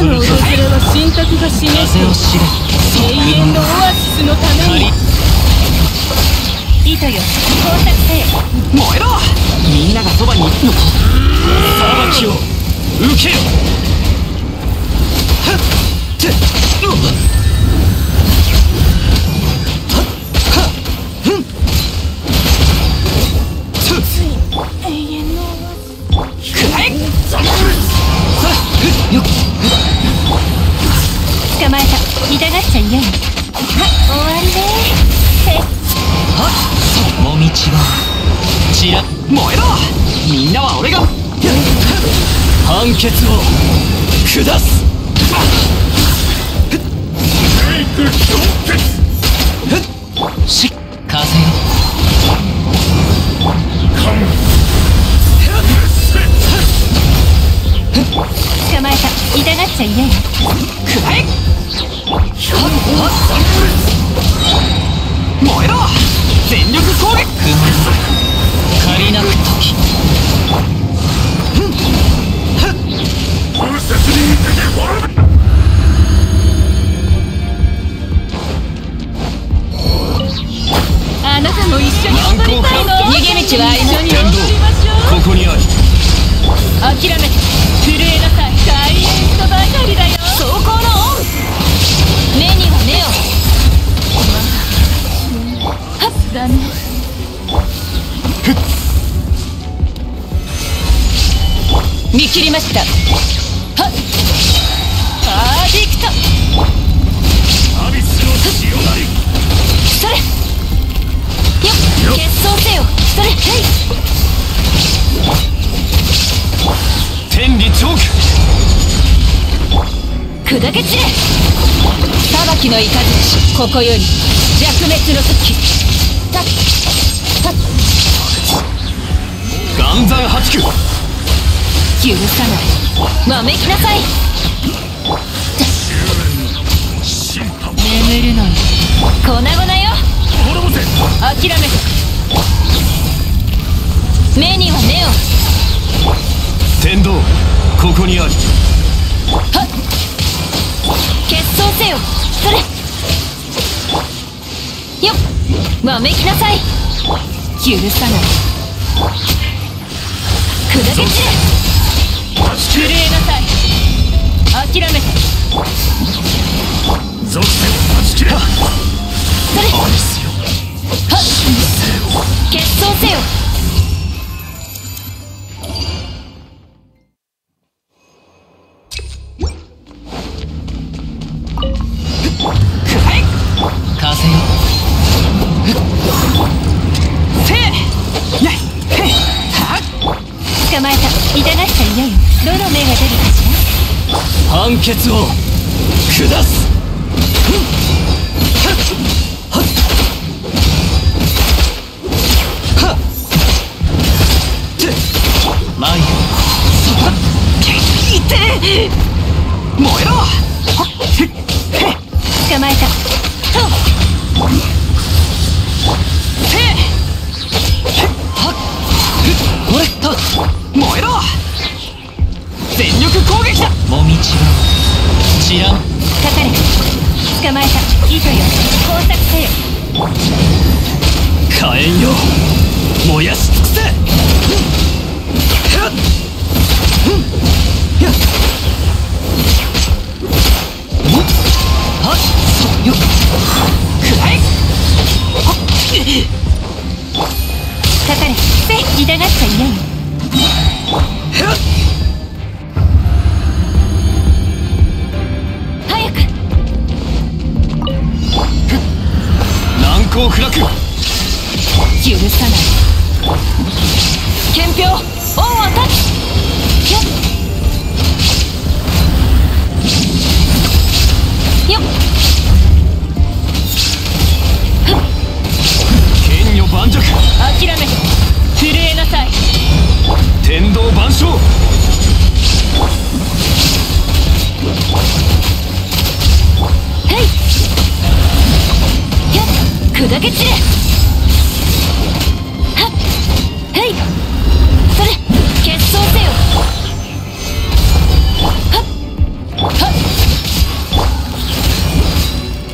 なの訪れは神格が示風を知れ永遠のオアシスのために糸よ工作せよ燃えろみんながそばにいるのか裁きを受けよはってうっはっはっくらえ。それふっよっ痛がっちゃいやよ終わりねへっはっその道はちら燃えろみんなは俺が判決を下す切りました。はっ。パーディクト。アビスの潮なり。それ。よっ。せよ。それ。へい。天理チョーク砕け散れ。裁きの雷。ここより。弱滅の時。たた岩山八九許さない。わめきなさい。眠るのに。粉々よ。諦め目には目を。天道ここにある。はっ。決闘せよ。それ。よっ。わめきなさい。許さない。砕け散れ震えなさい諦めて属性を断ち切れ。それ。はっ決闘せよ決を下す。ふん知らん。かかれ捕まえた。糸よ。工作せよ。火炎よ。燃やし尽くせ。うん難攻不落許さない。憲兵オンアタッチよっ。よっ。剣女盤石。諦めて震えなさい天道万象。砕け散れはっ。へい。それ決闘せよ。はっ。は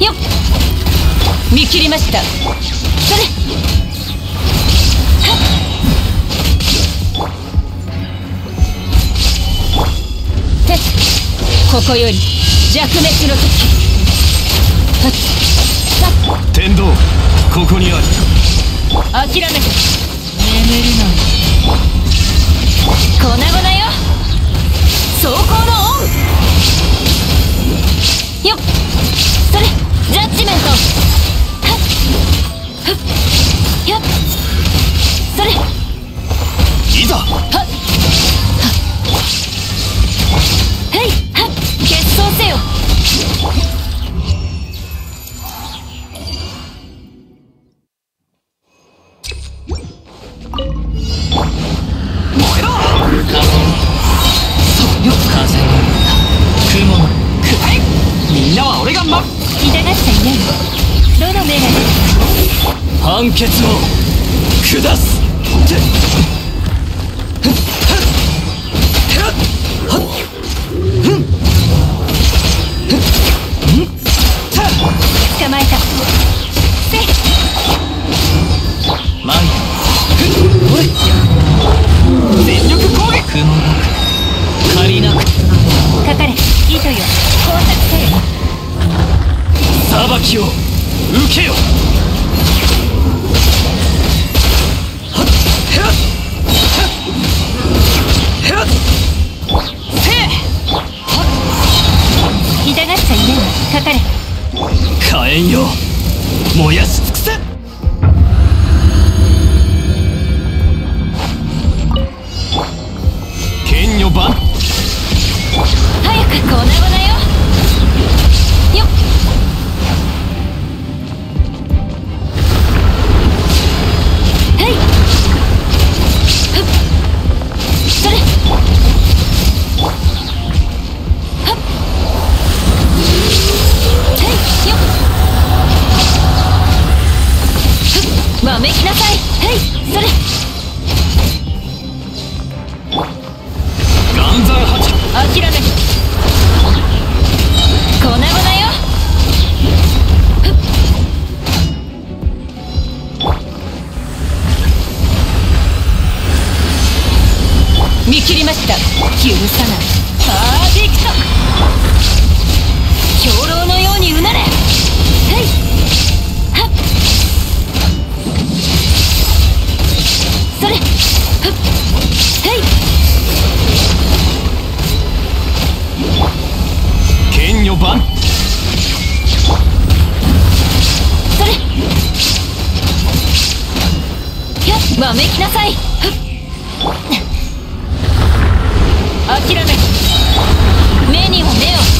っ。よっ。見切りました。それ。てここより弱滅の時。はっ。天道ここにある。諦めて。眠るのに。粉々よ。走行のオン。よっ。それジャッジメント。雲の。くらい。みんなは俺がま痛がっちゃいないどの目が判決を下す撃を受けよ。痛がっ。ちゃいないかかれ火炎よ燃やすわめきなさい。諦め。目には目を。